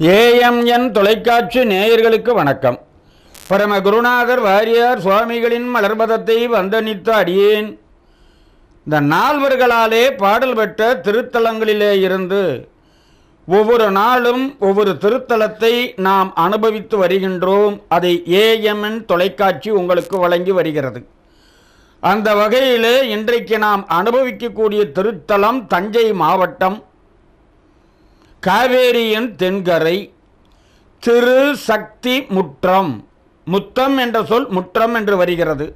AMN தொலைக்காட்சி நேயர்களுக்கு வணக்கம். பரம குருநாதர் வாரியார் சுவாமிகளின் மலர்பதத்தை வந்தனித்த அடியேன். இந்த நால்வர்களாலே பாடல் பெற்ற திருத்தலங்களிலே இருந்து ஒவ்வொரு நாளும் ஒவ்வொரு திருத்தலத்தை நாம் அனுபவித்து வருகின்றோம். அதை ஏஎம்என் தொலைக்காட்சி உங்களுக்கு வழங்கி வருகிறது. அந்த வகையிலே இன்றைக்கு நாம் அனுபவிக்கக்கூடிய திருத்தலம் தஞ்சை மாவட்டம். காவேரியின் தென்கரை திரு சக்தி முற்றம். முத்தம் என்ற சொல் முற்றம் என்று வருகிறது.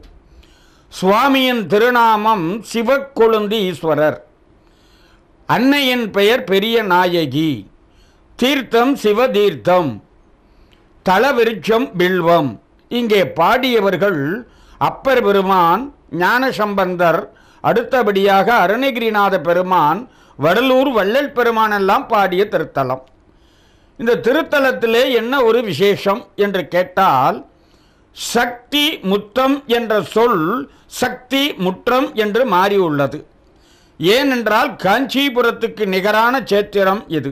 சுவாமியின் திருநாமம் சிவக்கொழுந்து ஈஸ்வரர் அன்னையின் பெயர் பெரிய நாயகி. தீர்த்தம் சிவதீர்த்தம். தலவிருட்சம் பில்வம் இங்கே பாடியவர்கள் அப்பர் பெருமான் ஞானசம்பந்தர் அடுத்தபடியாக அருணகிரிநாத பெருமான் வடலூர் வள்ளல் பெருமானெல்லாம் பாடிய திருத்தலம். இந்த திருத்தலத்திலே என்ன ஒரு விசேஷம் என்று கேட்டால் சக்தி முத்தம் என்ற சொல் சக்தி முற்றம் என்று மாறியுள்ளது. ஏனென்றால் காஞ்சிபுரத்துக்கு நிகரான சேத்திரம் இது.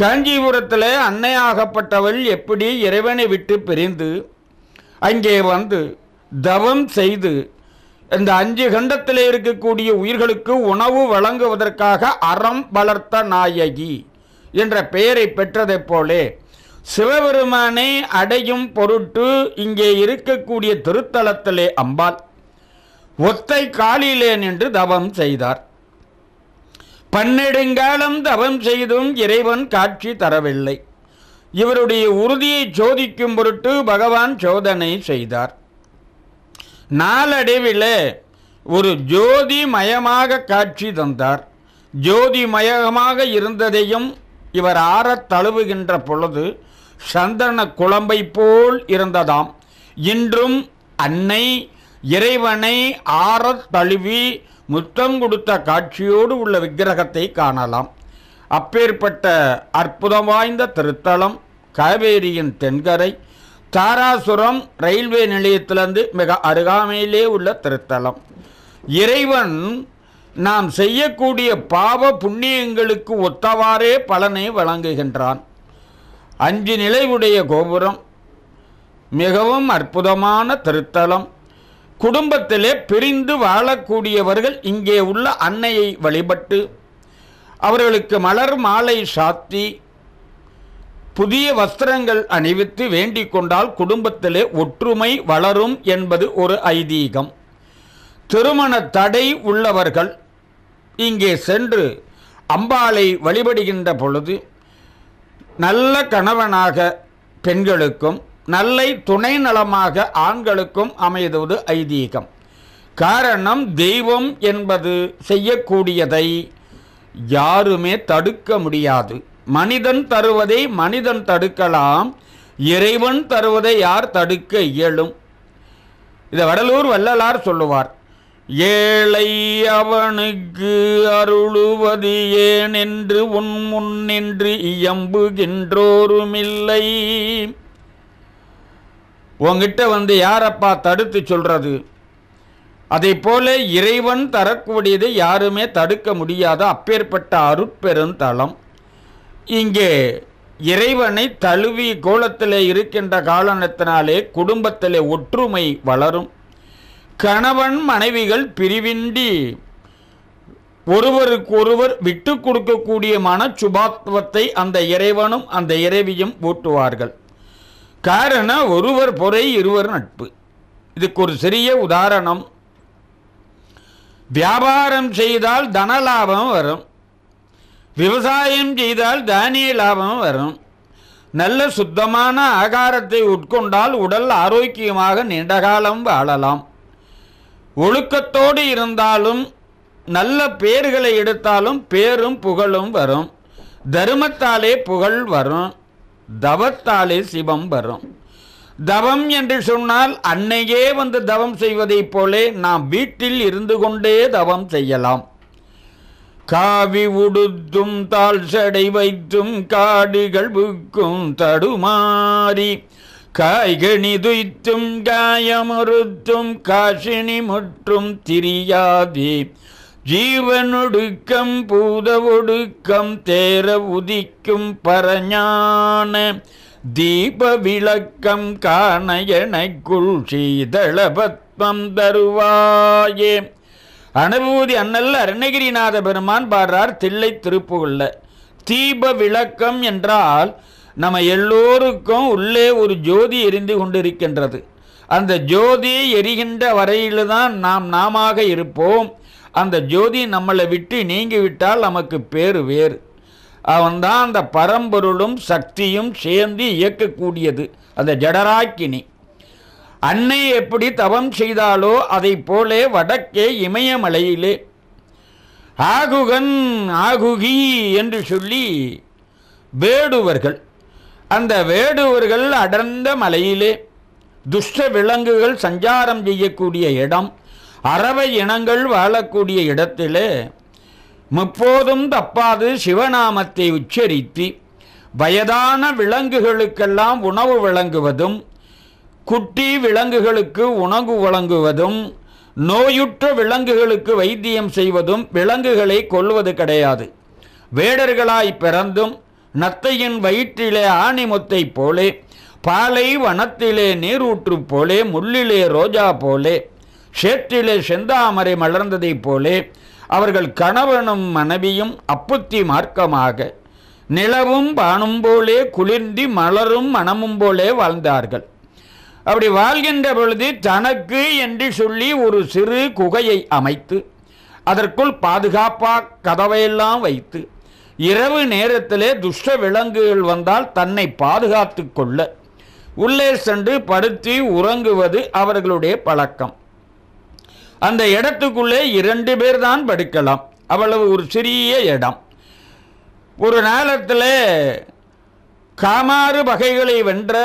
காஞ்சிபுரத்தில் அன்னையாகப்பட்டவள் எப்படி இறைவனை விட்டு பிரிந்து அங்கே வந்து தவம் செய்து இந்த அஞ்சு கண்டத்தில் இருக்கக்கூடிய உயிர்களுக்கு உணவு வழங்குவதற்காக அறம் வளர்த்த நாயகி என்ற பெயரை பெற்றதைப் போலே சிவபெருமானை அடையும் பொருட்டு இங்கே இருக்கக்கூடிய திருத்தலத்திலே அம்பாள் ஒத்தை காலிலே நின்று தவம் செய்தார். பன்னெடுங்காலம் தவம் செய்தும் இறைவன் காட்சி தரவில்லை. இவருடைய உறுதியை சோதிக்கும் பொருட்டு பகவான் சோதனை செய்தார். நாளடைவில் ஒரு ஜோதிமயமாக காட்சி தந்தார். ஜோதிமயமாக இருந்ததையும் இவர் ஆறத் தழுவுகின்ற பொழுது சந்தன குழம்பை போல் இருந்ததாம். இன்றும் அன்னை இறைவனை ஆறத் தழுவி முத்தம் கொடுத்த காட்சியோடு உள்ள விக்கிரகத்தை காணலாம். அப்பேற்பட்ட அற்புதம் வாய்ந்த திருத்தலம் காவேரியின் தென்கரை தாராசுரம் ரயில்வே நிலையத்திலிருந்து மிக அருகாமையிலே உள்ள திருத்தலம். இறைவன் நாம் செய்யக்கூடிய பாவ புண்ணியங்களுக்கு ஒத்தவாறே பலனை வழங்குகின்றான். அஞ்சு நிலைவுடைய கோபுரம் மிகவும் அற்புதமான திருத்தலம். குடும்பத்திலே பிரிந்து வாழக்கூடியவர்கள் இங்கே உள்ள அன்னையை வழிபட்டு அவர்களுக்கு மலர் மாலை சாத்தி புதிய வஸ்திரங்கள் அணிவித்து வேண்டிக் கொண்டால் குடும்பத்திலே ஒற்றுமை வளரும் என்பது ஒரு ஐதீகம். திருமண தடை உள்ளவர்கள் இங்கே சென்று அம்பாளை வழிபடுகின்ற பொழுது நல்ல கணவனாக பெண்களுக்கும் நல்லை துணை நலமாக ஆண்களுக்கும் அமைதுவது ஐதீகம். காரணம் தெய்வம் என்பது செய்யக்கூடியதை யாருமே தடுக்க முடியாது. மனிதன் தருவதை மனிதன் தடுக்கலாம் இறைவன் தருவதை யார் தடுக்க இயலும்? இதை வடலூர் வள்ளலார் சொல்லுவார். ஏழை அவனுக்கு அருளுவது ஏன் என்று உன் முன்னின்று இயம்புகின்றோருமில்லை. உங்ககிட்ட வந்து யாரப்பா தடுத்து சொல்றது? அதை போல இறைவன் தரக்கூடியதை யாருமே தடுக்க முடியாத. அப்பேற்பட்ட அருட்பெருந்தளம். இங்கே இறைவனை தழுவி கோலத்தில் இருக்கின்ற காரணத்தினாலே குடும்பத்திலே ஒற்றுமை வளரும். கணவன் மனைவிகள் பிரிவின்றி ஒருவருக்கொருவர் விட்டு கொடுக்கக்கூடிய மனச்சுபாத்துவத்தை அந்த இறைவனும் அந்த இறைவியும் ஊட்டுவார்கள். காரணம் ஒருவர் பொறை இருவர் நட்பு. இதுக்கு ஒரு சிறிய உதாரணம். வியாபாரம் செய்தால் தன லாபம் வரும். விவசாயம் செய்தால் தானிய லாபம் வரும். நல்ல சுத்தமான ஆகாரத்தை உட்கொண்டால் உடல் ஆரோக்கியமாக நீண்டகாலம் வாழலாம். ஒழுக்கத்தோடு இருந்தாலும் நல்ல பேர்களை எடுத்தாலும் பேரும் புகழும் வரும். தர்மத்தாலே புகழ் வரும். தவத்தாலே சிவம் வரும். தவம் என்று சொன்னால் அன்னையே வந்து தவம் செய்வதைப் போலே நாம் வீட்டில் இருந்து கொண்டே தவம் செய்யலாம். காவி உடுத்தும் தாள் சடை வைத்தும் காடுகள் புக்கும் தடுமாறி காய்கனி துய்த்தும் காயமறுத்தும் காஷினி முற்றும் திரியாதே. ஜீவனொடுக்கம் பூத ஒடுக்கம் தேர உதிக்கும் பரஞான தீப விளக்கம் காண எனக்குள் சீதளபத்மம் தருவாயே. அனுபூதி அண்ணல் அருணகிரிநாத பெருமான் பாடுறார் தில்லை திருப்புகள்ல. தீப விளக்கம் என்றால் நம்ம எல்லோருக்கும் உள்ளே ஒரு ஜோதி எரிந்து கொண்டிருக்கின்றது. அந்த ஜோதி எரிகின்ற வரையில்தான் நாம் நாமாக இருப்போம். அந்த ஜோதி நம்மளை விட்டு நீங்கிவிட்டால் நமக்கு பேர் வேறு. அவன்தான் அந்த பரம்பொருளும் சக்தியும் சேர்ந்து இயக்கக்கூடியது. அந்த ஜடராக்கினி. அன்னை எப்படி தவம் செய்தாலோ அதைப் போலே வடக்கே இமயமலையிலே ஆகுகன் ஆகுகி என்று சொல்லி வேடுவர்கள் அந்த வேடுவர்கள் அடர்ந்த மலையிலே துஷ்ட விலங்குகள் சஞ்சாரம் செய்யக்கூடிய இடம் அறவை இனங்கள் வாழக்கூடிய இடத்திலே முப்போதும் தப்பாது சிவநாமத்தை உச்சரித்து வயதான விலங்குகளுக்கெல்லாம் உணவு வழங்குவதும் குட்டி விலங்குகளுக்கு உணவு வழங்குவதும் நோயுற்ற விலங்குகளுக்கு வைத்தியம் செய்வதும் விலங்குகளை கொள்வது கிடையாது. வேடர்களாய் பிறந்தும் நத்தையின் வயிற்றிலே ஆணிமுத்தை போலே பாலை வனத்திலே நீரூற்று போலே முள்ளிலே ரோஜா போலே சேற்றிலே செந்தாமரை மலர்ந்ததைப் போலே அவர்கள் கணவனும் மனைவியும் அப்புத்தி மார்க்கமாக நிலவும் பானும் போலே குளிர்ந்தி மலரும் மனமும் போலே வாழ்ந்தார்கள். அப்படி வாழ்கின்ற பொழுது தனக்கு என்று சொல்லி ஒரு சிறு குகையை அமைத்து அதற்குள் பாதுகாப்பாக கதவையெல்லாம் வைத்து இரவு நேரத்திலே துஷ்ட விலங்குகள் வந்தால் தன்னை பாதுகாத்து கொள்ள உள்ளே சென்று படுத்தி உறங்குவது அவர்களுடைய பழக்கம். அந்த இடத்துக்குள்ளே இரண்டு பேர் தான் படுக்கலாம். அவ்வளவு ஒரு சிறிய இடம். ஒரு நேரத்தில் காமாறு வகைகளை வென்ற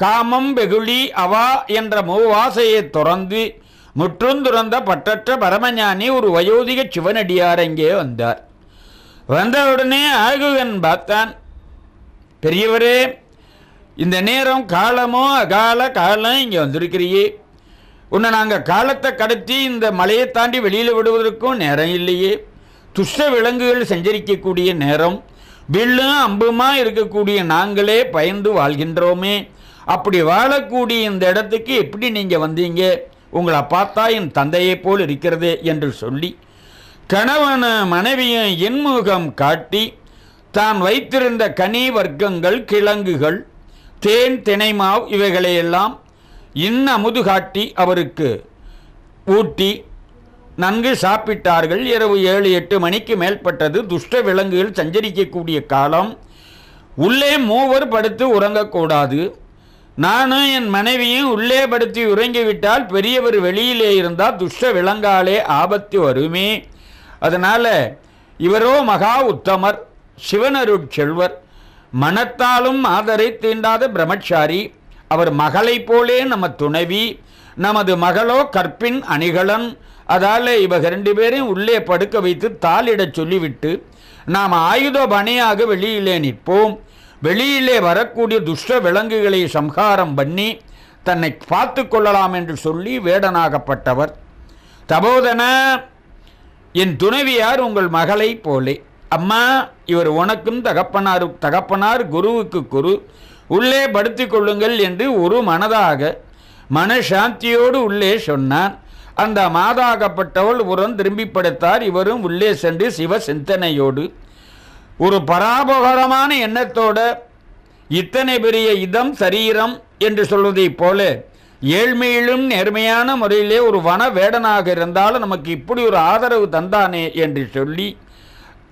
காமம் வெகுளி அவா என்ற மூவாசையை துறந்து முற்றும் துறந்த பட்டற்ற பரமஞானி ஒரு வயோதிக சிவனடியார் இங்கே வந்தார். வந்தவுடனே ஆகுகன் பார்த்தான். பெரியவரே இந்த நேரம் காலமோ அகால காலம் இங்கே வந்திருக்கிறியே. உன்னை நாங்கள் காலத்தை கடத்தி இந்த மலையை தாண்டி வெளியில் விடுவதற்கும் நேரம் இல்லையே. துஷ்ட விலங்குகள் சஞ்சரிக்கக்கூடிய நேரம் வில்லும் அம்புமா இருக்கக்கூடிய நாங்களே பயந்து வாழ்கின்றோமே. அப்படி வாழக்கூடிய இந்த இடத்துக்கு எப்படி நீங்கள் வந்தீங்க? உங்களை பார்த்தா என் தந்தையைப் போல் இருக்கிறதே என்று சொல்லி கணவன மனைவியின் இன்முகம் காட்டி தான் வைத்திருந்த கனி வர்க்கங்கள் கிழங்குகள் தேன் தினைமாவ் இவைகளையெல்லாம் இன்ன அமுது காட்டி அவருக்கு ஊட்டி நன்கு சாப்பிட்டார்கள். இரவு ஏழு எட்டு மணிக்கு மேற்பட்டது துஷ்ட விலங்குகள் சஞ்சரிக்கக்கூடிய காலம். உள்ளே மூவர் படுத்து உறங்கக்கூடாது. நானும் என் மனைவியும் உள்ளே படுத்தி உறங்கிவிட்டால் பெரியவர் வெளியிலே இருந்தால் துஷ்ட விலங்காலே ஆபத்து வருமே. அதனால் இவரோ மகா உத்தமர் சிவனருட் செல்வர். மனத்தாலும் ஆதரை தீண்டாத பிரம்மச்சாரி. அவர் மகளைப் போலே நம்ம துணைவி. நமது மகளோ கற்பின் அணிகலன். அதால் இவங்க ரெண்டு பேரையும் உள்ளே படுக்க வைத்து தாளிடச் சொல்லிவிட்டு நாம் ஆயுத பணியாக வெளியிலே நிற்போம். வெளியிலே வரக்கூடிய துஷ்ட விலங்குகளை சம்ஹாரம் பண்ணி தன்னை பார்த்து கொள்ளலாம் என்று சொல்லி வேடனாகப்பட்டவர். தபோதன என் துணைவியார் உங்கள் மகளை போலே. அம்மா இவர் உனக்கும் தகப்பனாரு தகப்பனார் குருவுக்கு குரு. உள்ளே படுத்திக் கொள்ளுங்கள் என்று ஒரு மனதாக மனசாந்தியோடு உள்ளே சொன்னான். அந்த மாதாகப்பட்டவள் உரம் திரும்பி படுத்தார். இவரும் உள்ளே சென்று சிவ சிந்தனையோடு ஒரு பராபகரமான எண்ணத்தோட இத்தனை பெரிய இதம் சரீரம் என்று சொல்வதைப் போல ஏழ்மையிலும் நேர்மையான முறையிலே ஒரு வன வேடனாக இருந்தாலும் நமக்கு இப்படி ஒரு ஆதரவு தந்தானே என்று சொல்லி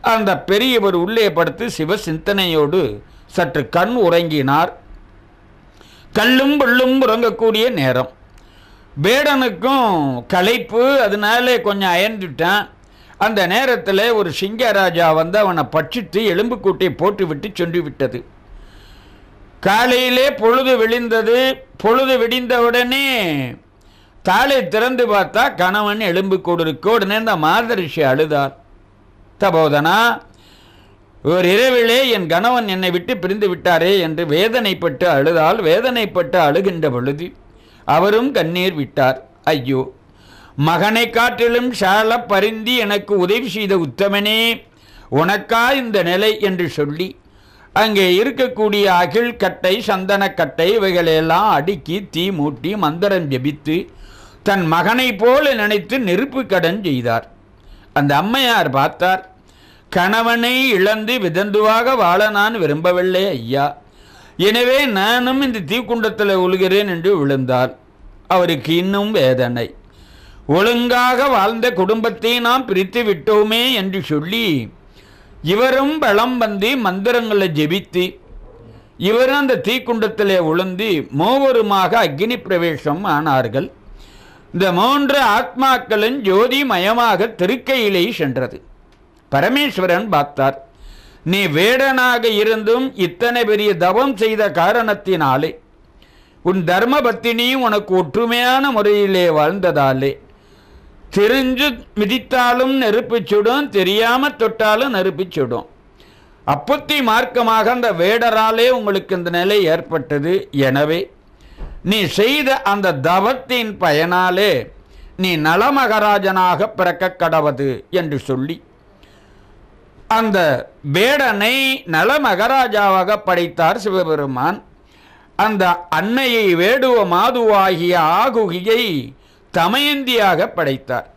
அந்த பெரியவர் உள்ளே படுத்து சிவ சிந்தனையோடு சற்று கண் உறங்கினார். கல்லும் புல்லும் உறங்கக்கூடிய நேரம். வேடனுக்கும் களைப்பு அதனாலே கொஞ்சம் அயர்ந்துட்டான். அந்த நேரத்தில் ஒரு சிங்கராஜா வந்து அவனை பட்சித்து எலும்பு கூட்டை போட்டு விட்டு சென்று விட்டது காலையிலே பொழுது விழிந்தது பொழுது விடிந்தவுடனே தாளை திறந்து பார்த்தா கணவன் எலும்பு கூடு இருக்கு உடனே இந்த மாதரிஷி அழுதார். தபோதனா ஒரு இரவிலே என் கணவன் என்னை விட்டு பிரிந்து விட்டாரே என்று வேதனைப்பட்டு அழுதால் வேதனைப்பட்டு அழுகின்ற பொழுது அவரும் கண்ணீர் விட்டார். ஐயோ! மகனை காட்டிலும் சால பரிந்தி எனக்கு உதவி செய்த உத்தமனே உனக்கா இந்த நிலை என்று சொல்லி அங்கே இருக்கக்கூடிய அகில் கட்டை சந்தனக்கட்டை இவைகளையெல்லாம் அடுக்கி தீ மூட்டி மந்திரம் ஜெபித்து தன் மகனை போல நினைத்து நெருப்பு கடன் செய்தார். அந்த அம்மையார் பார்த்தார் கணவனை இழந்து விதந்துவாக வாழ நான் விரும்பவில்லை ஐயா. எனவே நானும் இந்த தீக்குண்டத்தில் உழுகிறேன் என்று விழுந்தார். அவருக்கு இன்னும் வேதனை. ஒழுங்காக வாழ்ந்த குடும்பத்தை நாம் பிரித்து விட்டோமே என்று சொல்லி இவரும் பலம் வந்து மந்திரங்களை ஜெபித்து இவரும் அந்த தீக்குண்டத்திலே உளுந்து மூவருமாக அக்னி பிரவேசம் ஆனார்கள். இந்த மூன்று ஆத்மாக்களும் ஜோதிமயமாக திருக்கையிலே சென்றது. பரமேஸ்வரன் பார்த்தார் நீ வேடனாக இருந்தும் இத்தனை பெரிய தவம் செய்த காரணத்தினாலே உன் தர்ம பத்தினியும் உனக்கு ஒற்றுமையான முறையிலே வாழ்ந்ததாலே தெரிஞ்சு மிதித்தாலும் நெருப்பு சுடும் தெரியாம தொட்டாலும் நெருப்பு சுடும். அப்பத்தி மார்க்கமாக அந்த வேடராலே உங்களுக்கு இந்த நிலை ஏற்பட்டது. எனவே நீ செய்த அந்த தவத்தின் பயனாலே நீ நலமகராஜனாக பிறக்க கடவது என்று சொல்லி அந்த வேடனை நலமகராஜாவாக படைத்தார் சிவபெருமான். அந்த அன்னையை வேடுவ மாதுவாகிய ஆகுகியை தமயந்தியாக படைத்தார்.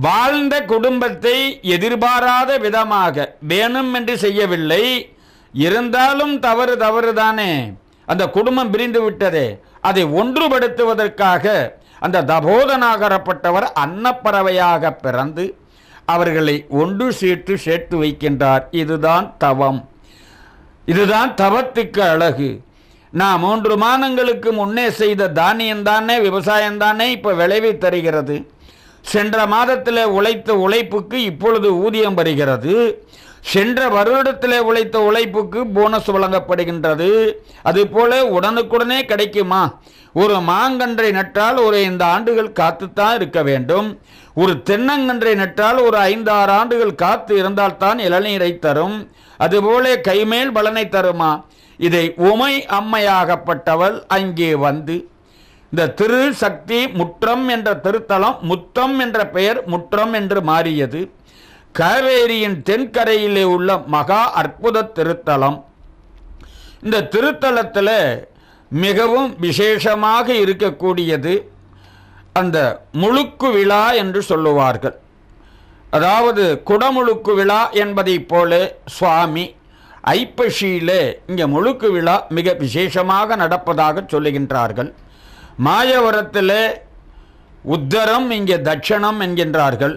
வாழ்ந்த குடும்பத்தை எதிர்பாராத விதமாக வேணும் என்று செய்யவில்லை. இருந்தாலும் தவறு தவறுதானே. அந்த குடும்பம் பிரிந்து விட்டதே. அதை ஒன்றுபடுத்துவதற்காக அந்த தபோதனாகரப்பட்டவர் அன்னப்பறவையாக பிறந்து அவர்களை ஒன்று சேர்த்து சேர்த்து வைக்கின்றார். இதுதான் தவம். இதுதான் தவத்துக்கு அழகு. நான் மூன்று மாதங்களுக்கு முன்னே செய்த தானியம் தானே விவசாயம் தானே இப்போ விளைவை தருகிறது. சென்ற மாதத்தில் உழைத்த உழைப்புக்கு இப்பொழுது ஊதியம் வருகிறது. சென்ற வருடத்தில் உழைத்த உழைப்புக்கு போனஸ் வழங்கப்படுகின்றது. அதுபோல உடனுக்குடனே கிடைக்குமா? ஒரு மாங்கன்றை நட்டால் ஒரு ஐந்து ஆண்டுகள் காத்துத்தான் இருக்க வேண்டும். ஒரு தென்னங்கன்றை நட்டால் ஒரு ஐந்து ஆறு ஆண்டுகள் காத்து இருந்தால்தான் இளநீரை தரும். அதுபோல கைமேல் பலனை தருமா? இதை உமை அம்மையாகப்பட்டவள் அங்கே வந்து இந்த திரு சக்தி முற்றம் என்ற திருத்தலம் முத்தம் என்ற பெயர் முற்றம் என்று மாறியது. காவேரியின் தென்கரையிலே உள்ள மகா அற்புத திருத்தலம். இந்த திருத்தலத்தில் மிகவும் விசேஷமாக இருக்கக்கூடியது அந்த முழுக்கு விழா என்று சொல்லுவார்கள். அதாவது குடமுழுக்கு விழா என்பதைப் போல சுவாமி ஐப்பசியிலே இங்கே முழுக்கு விழா மிக விசேஷமாக நடப்பதாக சொல்லுகின்றார்கள். மாயவரத்தில் உத்தரம் இங்கே தட்சணம் என்கின்றார்கள்.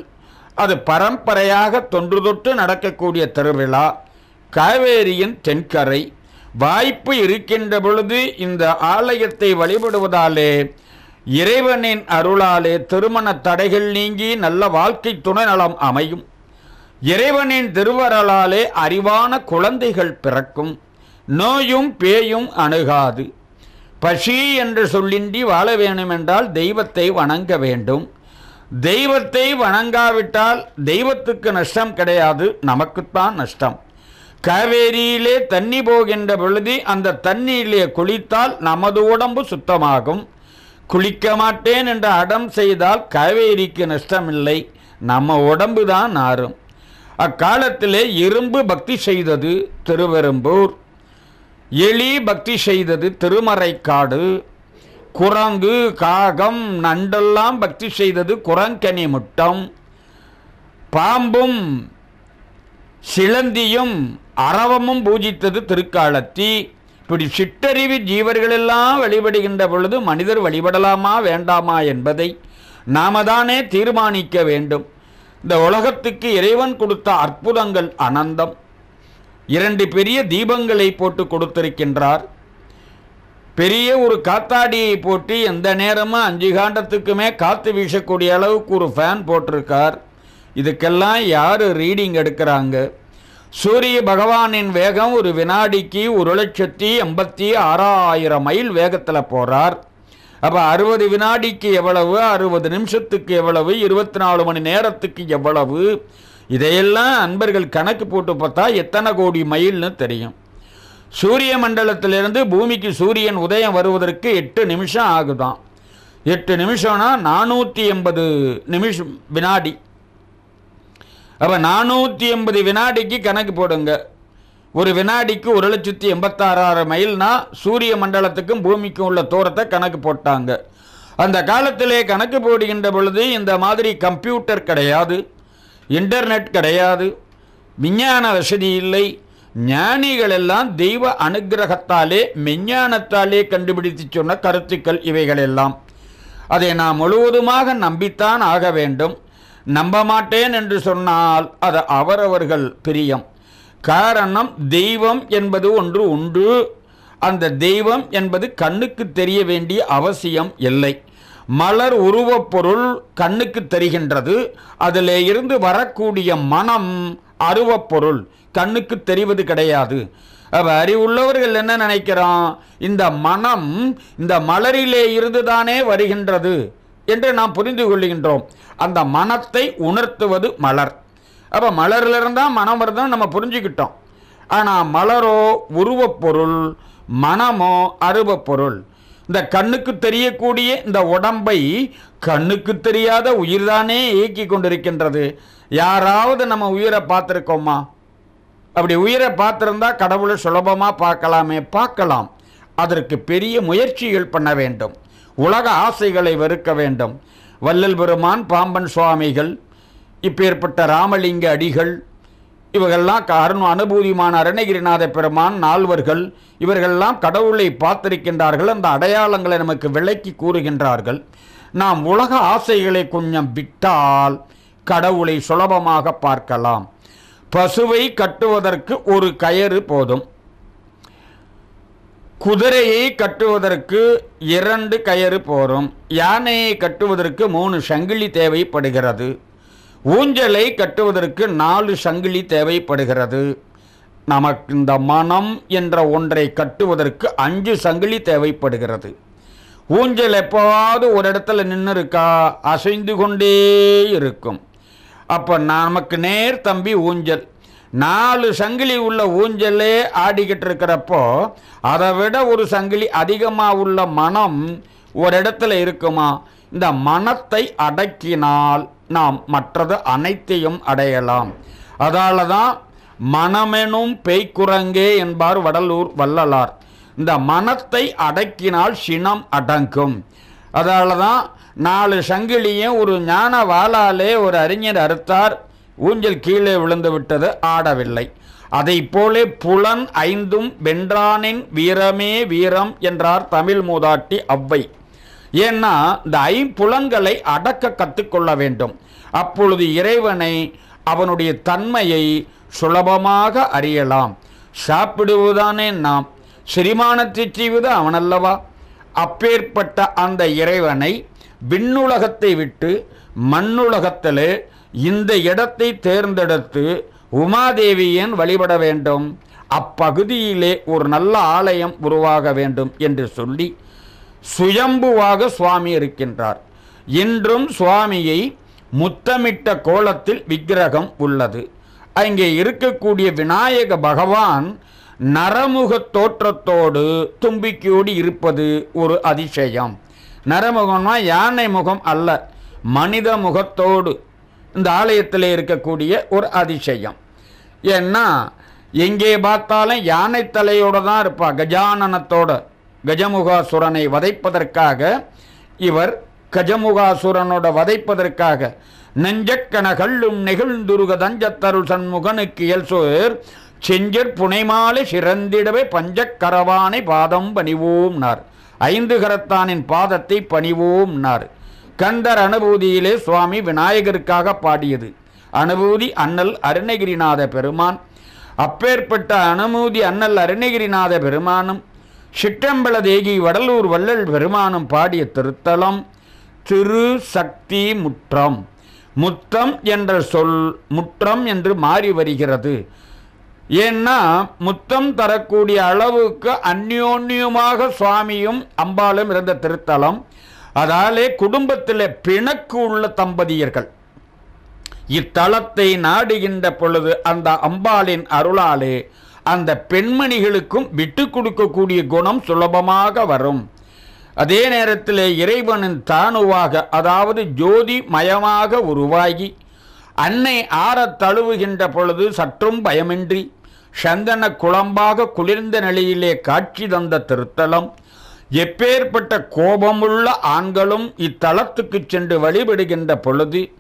அது பரம்பரையாக தொன்று தொட்டு நடக்கக்கூடிய திருவிழா. காவேரியின் தென்கரை. வாய்ப்பு இருக்கின்ற பொழுது இந்த ஆலயத்தை வழிபடுவதாலே இறைவனின் அருளாலே திருமண தடைகள் நீங்கி நல்ல வாழ்க்கை துணை நலம் அமையும். இறைவனின் திருவருளாலே அறிவான குழந்தைகள் பிறக்கும். நோயும் பேயும் அணுகாது. பசி என்று சொல்லின்றி வாழ வேண்டுமென்றால் தெய்வத்தை வணங்க வேண்டும். தெய்வத்தை வணங்காவிட்டால் தெய்வத்துக்கு நஷ்டம் கிடையாது நமக்குத்தான் நஷ்டம். காவேரியிலே தண்ணி போகின்ற பொழுது அந்த தண்ணீரிலே குளித்தால் நமது உடம்பு சுத்தமாகும். குளிக்க மாட்டேன் என்று அடம் செய்தால் காவேரிக்கு நஷ்டமில்லை நம்ம உடம்பு தான் நாரும் அக்காலத்திலே இரும்பு பக்தி செய்தது திருவெரும்பூர். எலி பக்தி செய்தது திருமறைக்காடு. குரங்கு காகம் நண்டெல்லாம் பக்தி செய்தது குரங்கனி முட்டம். பாம்பும் சிலந்தியும் அரவமும் பூஜித்தது திருக்காலத்தி. இப்படி சிட்டறிவு ஜீவர்களெல்லாம் வழிபடுகின்ற பொழுது மனிதர் வழிபடலாமா வேண்டாமா என்பதை நாம தானே தீர்மானிக்க வேண்டும். இந்த உலகத்துக்கு இறைவன் கொடுத்த அற்புதங்கள் அனந்தம். இரண்டு பெரிய தீபங்களை போட்டு கொடுத்திருக்கின்றார். பெரிய ஒரு காத்தாடியை போட்டு எந்த நேரமும் அஞ்சு காண்டத்துக்குமே காற்று வீசக்கூடிய அளவுக்கு ஒரு ஃபேன் போட்டிருக்கார். இதுக்கெல்லாம் யார் ரீடிங் எடுக்கிறாங்க? சூரிய பகவானின் வேகம் ஒரு வினாடிக்கு ஒரு லட்சத்தி எண்பத்தி ஆறாயிரம் மைல் வேகத்தில் போகிறார் அப்போ அறுபது வினாடிக்கு எவ்வளவு? அறுபது நிமிஷத்துக்கு எவ்வளவு? இருபத்தி நாலு மணி நேரத்துக்கு எவ்வளவு? இதையெல்லாம் அன்பர்கள் கணக்கு போட்டு பார்த்தா எத்தனை கோடி மைல்னு தெரியும். சூரிய மண்டலத்திலிருந்து பூமிக்கு சூரியன் உதயம் வருவதற்கு எட்டு நிமிஷம் ஆகுதான். எட்டு நிமிஷம்னா நானூற்றி எண்பது நிமிஷம் வினாடி. அப்போ நானூற்றி எண்பது வினாடிக்கு கணக்கு போடுங்க. ஒரு வினாடிக்கு ஒரு லட்சத்தி எண்பத்தாறாயிரம் மைல்னா சூரிய மண்டலத்துக்கும் பூமிக்கும் உள்ள தூரத்தை கணக்கு போட்டாங்க. அந்த காலத்திலே கணக்கு போடுகின்ற பொழுது இந்த மாதிரி கம்ப்யூட்டர் கிடையாது இன்டர்நெட் கிடையாது விஞ்ஞான வசதி இல்லை. ஞானிகள் எல்லாம் தெய்வ அனுக்கிரகத்தாலே மெஞ்ஞானத்தாலே கண்டுபிடித்து சொன்ன கருத்துக்கள் இவைகளெல்லாம் அதை நாம் முழுவதுமாக நம்பித்தான் ஆக வேண்டும். நம்ப மாட்டேன் என்று சொன்னால் அது அவரவர்கள் பிரியம். காரணம் தெய்வம் என்பது ஒன்று உண்டு. அந்த தெய்வம் என்பது கண்ணுக்கு தெரிய வேண்டிய அவசியம் இல்லை. மலர் உருவப் பொருள் கண்ணுக்கு தெரிகின்றது. அதில் இருந்து வரக்கூடிய மனம் அருவப் பொருள் கண்ணுக்கு தெரிவது கிடையாது. அப்போ அறிவுள்ளவர்கள் என்ன நினைக்கிறோம் இந்த மனம் இந்த மலரிலே இருந்துதானே வருகின்றது என்று நாம் புரிந்து கொள்கின்றோம். அந்த மனத்தை உணர்த்துவது மலர். அப்போ மலர்ல இருந்தால் மனம் வருதுன்னு நம்ம புரிஞ்சுக்கிட்டோம். ஆனால் மலரோ உருவப்பொருள் மனமோ அருவப்பொருள் இந்த கண்ணுக்கு தெரியக்கூடிய இந்த உடம்பை கண்ணுக்கு தெரியாத உயிர்தானே இயக்கி கொண்டிருக்கின்றது. யாராவது நம்ம உயிரை பார்த்துருக்கோமா? அப்படி உயிரை பார்த்துருந்தா கடவுளை சுலபமாக பார்க்கலாமே பார்க்கலாம். அதற்கு பெரிய முயற்சிகள் பண்ண வேண்டும். உலக ஆசைகளை வெறுக்க வேண்டும். வல்லல் பெருமான் பாம்பன் சுவாமிகள் இப்பேற்பட்ட ராமலிங்க அடிகள் இவர்கள்லாம் அருண் அனுபூதிமான அருணகிரிநாத பெருமான் நால்வர்கள் இவர்கள்லாம் கடவுளை பார்த்திருக்கின்றார்கள் அந்த அடையாளங்களை நமக்கு விளக்கி கூறுகின்றார்கள். நாம் உலக ஆசைகளை கொஞ்சம் விட்டால் கடவுளை சுலபமாக பார்க்கலாம். பசுவை கட்டுவதற்கு ஒரு கயறு போதும். குதிரையை கட்டுவதற்கு இரண்டு கயறு போரும் யானையை கட்டுவதற்கு மூணு சங்கிலி தேவைப்படுகிறது. ஊஞ்சலை கட்டுவதற்கு நாலு சங்கிலி தேவைப்படுகிறது. நமக்கு இந்த மனம் என்ற ஒன்றை கட்டுவதற்கு அஞ்சு சங்கிலி தேவைப்படுகிறது. ஊஞ்சல் எப்போவாவது ஒரு இடத்துல நின்று இருக்கா அசைந்து கொண்டே இருக்கும். அப்போ நமக்கு நேர் தம்பி ஊஞ்சல். நாலு சங்கிலி உள்ள ஊஞ்சலே ஆடிக்கிட்டு இருக்கிறப்போ அதை விட ஒரு சங்கிலி அதிகமாக உள்ள மனம் ஒரு இடத்துல இருக்குமா? இந்த மனத்தை அடக்கினால் நாம் மற்றது அனைத்தையும் அடையலாம். அதால தான் மனமெனும் பேய்க்குரங்கே என்பார் வடலூர் வள்ளலார். இந்த மனத்தை அடக்கினால் சினம் அடங்கும். அதால தான் நாலு சங்கிலியும் ஒரு ஞான வாளாலே ஒரு அறிஞர் அறுத்தார். ஊஞ்சல் கீழே விழுந்து விட்டது ஆடவில்லை. அதை போலே புலன் ஐந்தும் வென்றானின் வீரமே வீரம் என்றார் தமிழ் மூதாட்டி அவ்வை. ஏன்னா இந்த ஐம்புலன்களை அடக்க கற்றுக்கொள்ள வேண்டும். அப்பொழுது இறைவனை அவனுடைய தன்மையை சுலபமாக அறியலாம். சாப்பிடுவதானே நாம். செரிமானத்தை செய்வது அவனல்லவா? அப்பேற்பட்ட அந்த இறைவனை விண்ணுலகத்தை விட்டு மண்ணுலகத்திலே இந்த இடத்தை தேர்ந்தெடுத்து உமாதேவியன் வழிபட வேண்டும். அப்பகுதியிலே ஒரு நல்ல ஆலயம் உருவாக வேண்டும் என்று சொல்லி சுயம்புவாக சுவாமி இருக்கின்றார். இன்றும் சுவாமியை முத்தமிட்ட கோலத்தில் விக்கிரகம் உள்ளது. அங்கே இருக்கக்கூடிய விநாயக பகவான் நரமுக தோற்றத்தோடு தும்பிக்கையோடு இருப்பது ஒரு அதிசயம். நரமுகம்னா யானை முகம் அல்ல மனித முகத்தோடு இந்த ஆலயத்தில் இருக்கக்கூடிய ஒரு அதிசயம். ஏன்னா எங்கே பார்த்தாலும் யானை தலையோடு தான் இருப்பாள் கஜானனத்தோட. கஜமுகாசுரனை வதைப்பதற்காக இவர் கஜமுகாசுரனோட வதைப்பதற்காக நெஞ்சக்கன கள்ளும் நெகிழ்ந்துருக தஞ்சத்தருள் சண்முகனுக்கு இயல்சோர் செஞ்சற் புனைமாலை சிறந்திடவே பஞ்சக்கரவானை பாதம் பணிவோம்னார். ஐந்து கரத்தானின் பாதத்தை பணிவோம்னார். கந்தர் அனுபூதியிலே சுவாமி விநாயகருக்காக பாடியது. அனுபூதி அண்ணல் அருணகிரிநாத பெருமான். அப்பேற்பட்ட அனுமூதி அண்ணல் அருணகிரிநாத பெருமானும் சிற்றம்பல தேகி வடலூர் வள்ளல் பெருமானும் பாடிய திருத்தலம் திரு சக்தி முற்றம் முத்தம் என்ற சொல் முற்றம் என்று மாறி வருகிறது. ஏன்னா முத்தம் தரக்கூடிய அளவுக்கு அந்யோன்யமாக சுவாமியும் அம்பாலும் இருந்த திருத்தலம் அதாலே குடும்பத்தில் பிணக்கு உள்ள தம்பதியர்கள். இத்தலத்தை நாடுகின்ற பொழுது அந்த அம்பாளின் அருளாலே அந்த பெண்மணிகளுக்கும் விட்டு கொடுக்கக்கூடிய குணம் சுலபமாக வரும். அதே நேரத்தில் இறைவனின் தானுவாக அதாவது ஜோதி மயமாக உருவாகி அன்னை ஆறத் தழுவுகின்ற பொழுது சற்றும் பயமின்றி சந்தன குழம்பாக குளிர்ந்த நிலையிலே காட்சி தந்த திருத்தலம் எப்பேற்பட்ட கோபமுள்ள ஆண்களும் இத்தலத்துக்கு சென்று வழிபடுகின்ற பொழுது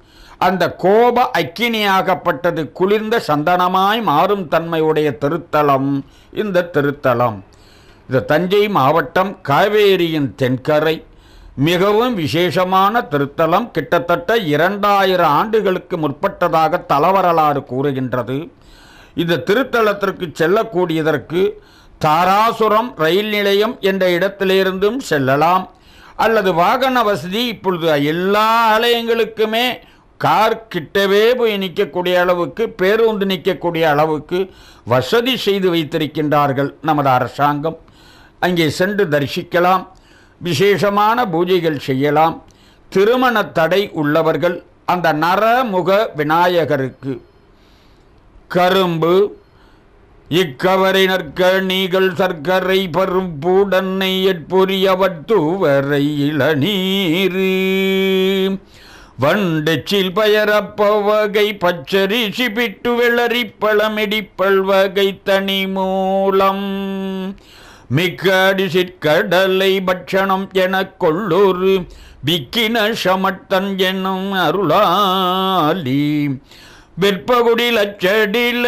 அந்த கோப அக்கினியாகப்பட்டது குளிர்ந்த சந்தனமாய் மாறும் தன்மையுடைய திருத்தலம். இந்த திருத்தலம். இது தஞ்சை மாவட்டம் காவேரியின் தென்கரை. மிகவும் விசேஷமான திருத்தலம். கிட்டத்தட்ட இரண்டாயிரம் ஆண்டுகளுக்கு முற்பட்டதாக தலவரலாறு கூறுகின்றது. இந்த திருத்தலத்திற்கு செல்லக்கூடியதற்கு தாராசுரம் ரயில் நிலையம் என்ற இடத்திலிருந்தும் செல்லலாம். அல்லது வாகன வசதி இப்பொழுது எல்லா ஆலயங்களுக்குமே கார் கிட்டவே போய் நிற்கக்கூடிய அளவுக்கு பேருந்து நிற்கக்கூடிய அளவுக்கு வசதி செய்து வைத்திருக்கின்றார்கள் நமது அரசாங்கம். அங்கே சென்று தரிசிக்கலாம் விசேஷமான பூஜைகள் செய்யலாம். திருமண தடை உள்ளவர்கள் அந்த நரமுக விநாயகருக்கு கரும்பு இக்கவரை நற்க நீகள் சர்க்கரை பருப்புடன்னை எட்பொரியவத்துவரை இளநீரு. வண்டெச்சில் பயரப்பவகை பச்சரிசி பிட்டு வெள்ளரி பழமெடிப்பல் வகை தனி மூலம். மிக்க அடிசிற்கடலை பட்சணம் எனக் கொள்ளொரு விக்கின சமட்டன் என்னும் அருளாலி விற்பகுடி லச்சடில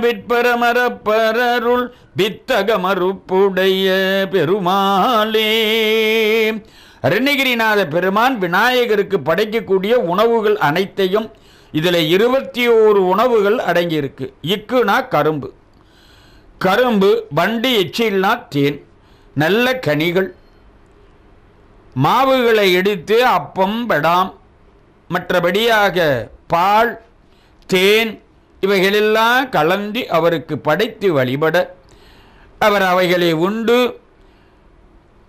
விற்பரமரப்பரருள் வித்தகமறுப்புடைய பெருமாளே. அருணகிரிநாத பெருமான் விநாயகருக்கு படைக்கக்கூடிய உணவுகள் அனைத்தையும் இதில் இருபத்தி ஓரு உணவுகள் அடங்கியிருக்கு. இக்குனா கரும்பு. கரும்பு வண்டி எச்சில்னா தேன் நல்ல கனிகள். மாவுகளை எடுத்து அப்பம் பெடாம் மற்றபடியாக பால் தேன் இவைகளெல்லாம் கலந்து அவருக்கு படைத்து வழிபட அவர் அவைகளை உண்டு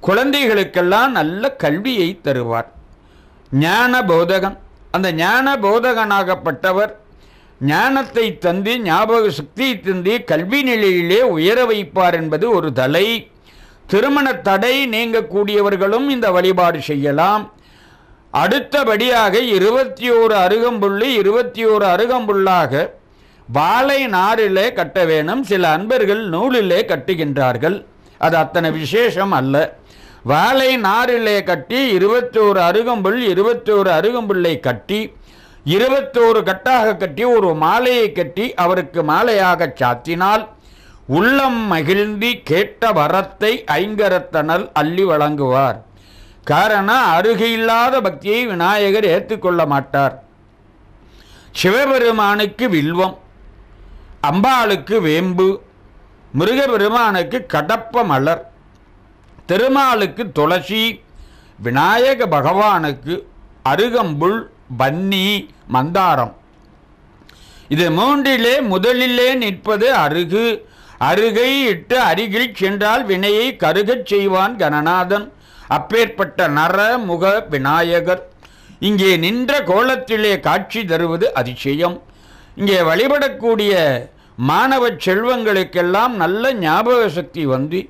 குழந்தைகளுக்கெல்லாம் நல்ல கல்வியை தருவார். ஞான போதகன். அந்த ஞான போதகனாகப்பட்டவர் ஞானத்தை தந்து ஞாபக சக்தியை தந்து கல்வி நிலையிலே உயர வைப்பார் என்பது ஒரு தலை. திருமண தடை நீங்கக்கூடியவர்களும் இந்த வழிபாடு செய்யலாம். அடுத்தபடியாக இருபத்தி ஓரு அருகம்புள்ளி இருபத்தி ஓரு அருகம்புள்ளாக வாழை நாரிலே கட்ட வேணும். சில அன்பர்கள் நூலிலே கட்டுகின்றார்கள். அது அத்தனை விசேஷம் அல்ல. வாழை நாரிலே கட்டி இருபத்தோரு அருகம்புல் இருபத்தோரு அருகம்புல்லை கட்டி இருபத்தோரு கட்டாக கட்டி ஒரு மாலையை கட்டி அவருக்கு மாலையாக சாத்தினால் உள்ளம் மகிழ்ந்தி கேட்ட வரத்தை ஐங்கரத்தனல் அள்ளி வழங்குவார். காரணம் அருகையில்லாத பக்தியை விநாயகர் ஏற்றுக்கொள்ள மாட்டார். சிவபெருமானுக்கு வில்வம் அம்பாளுக்கு வேம்பு முருகபெருமானுக்கு கடப்ப மலர் திருமாலுக்கு துளசி விநாயக பகவானுக்கு அருகம்புல் பன்னி மந்தாரம். இது மூன்றிலே முதலிலே நிற்பது அருகு. அருகை இட்டு அருகில் சென்றால் வினையை கருகச் செய்வான் கணநாதன் அப்பேற்பட்ட நர முக விநாயகர். இங்கே நின்ற கோலத்திலே காட்சி தருவது அதிசயம். இங்கே வழிபடக்கூடிய மாணவ செல்வங்களுக்கெல்லாம் நல்ல ஞாபக சக்தி வந்து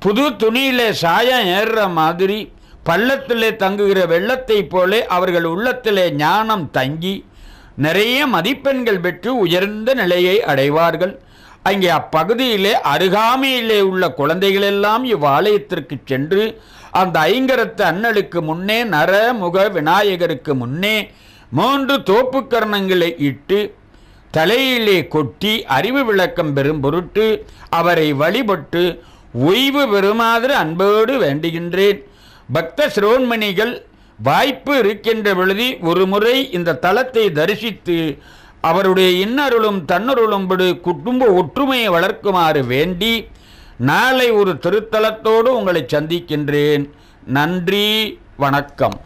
புது துணியிலே சாயம் ஏறுற மாதிரி பள்ளத்திலே தங்குகிற வெள்ளத்தைப் போல அவர்கள் உள்ளத்திலே ஞானம் தங்கி நிறைய மதிப்பெண்கள் பெற்று உயர்ந்த நிலையை அடைவார்கள். அங்கே அப்பகுதியிலே அருகாமையிலே உள்ள குழந்தைகளெல்லாம் இவ்வாலயத்திற்கு சென்று அந்த ஐங்கரத்து அண்ணலுக்கு முன்னே நர முக விநாயகருக்கு முன்னே மூன்று தோப்புக்கரணங்களை இட்டு தலையிலே கொட்டி அறிவு விளக்கம் பெறும் பொருட்டு அவரை வழிபட்டு ஓய்வு பெறுமாறு அன்போடு வேண்டுகின்றேன். பக்த சிரோன்மணிகள் வாய்ப்பு இருக்கின்ற பொழுது ஒரு முறை இந்த தலத்தை தரிசித்து அவருடைய இன்னருளும் தன்னருளும்படி குடும்ப ஒற்றுமையை வளர்க்குமாறு வேண்டி நாளை ஒரு திருத்தலத்தோடு உங்களை சந்திக்கின்றேன். நன்றி வணக்கம்.